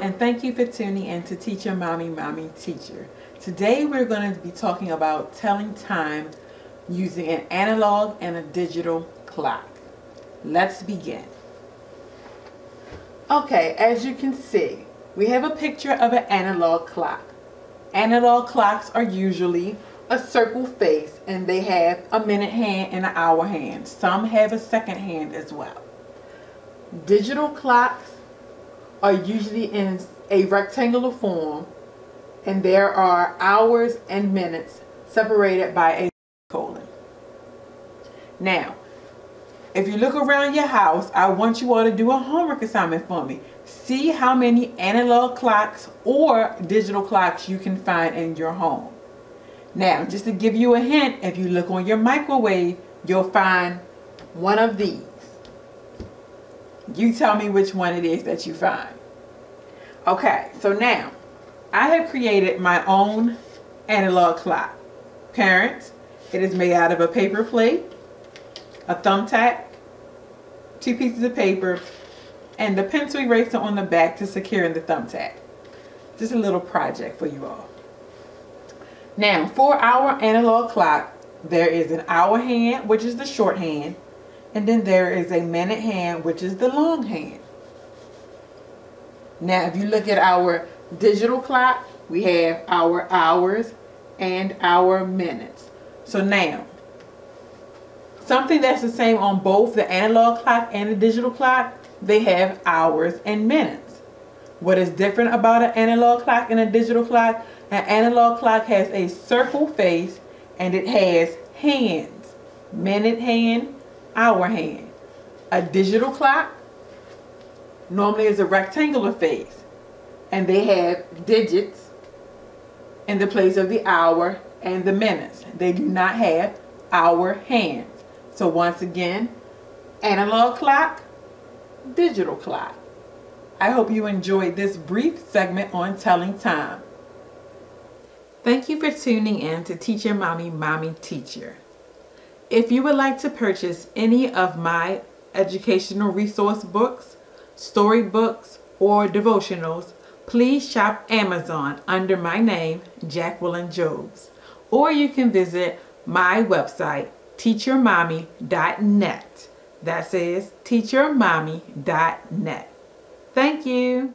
and thank you for tuning in to Teacher Mommy Mommy Teacher. Today we're going to be talking about telling time using an analog and a digital clock. Let's begin. Okay, as you can see, we have a picture of an analog clock. Analog clocks are usually a circle face and they have a minute hand and an hour hand. Some have a second hand as well. Digital clocks are usually in a rectangular form and there are hours and minutes separated by a colon. Now, if you look around your house, I want you all to do a homework assignment for me. See how many analog clocks or digital clocks you can find in your home. Now, just to give you a hint, if you look on your microwave, you'll find one of these. You tell me which one it is that you find. Okay, so now I have created my own analog clock. Parents, it is made out of a paper plate, a thumbtack, two pieces of paper, and the pencil eraser on the back to secure in the thumbtack. Just a little project for you all. Now, for our analog clock, there is an hour hand, which is the short hand, and then there is a minute hand, which is the long hand. Now, if you look at our digital clock, we have our hours and our minutes. So now, something that's the same on both the analog clock and the digital clock, they have hours and minutes. What is different about an analog clock and a digital clock? An analog clock has a circle face and it has hands. Minute hand, hour hand. A digital clock normally is a rectangular face and they have digits in the place of the hour and the minutes. They do not have hour hands. So once again, analog clock, digital clock. I hope you enjoyed this brief segment on telling time. Thank you for tuning in to Teacher Mommy Mommy Teacher. If you would like to purchase any of my educational resource books, storybooks, or devotionals, please shop Amazon under my name, Jacqueline Jobes. Or you can visit my website, teachermommy.net. That says teachermommy.net. Thank you.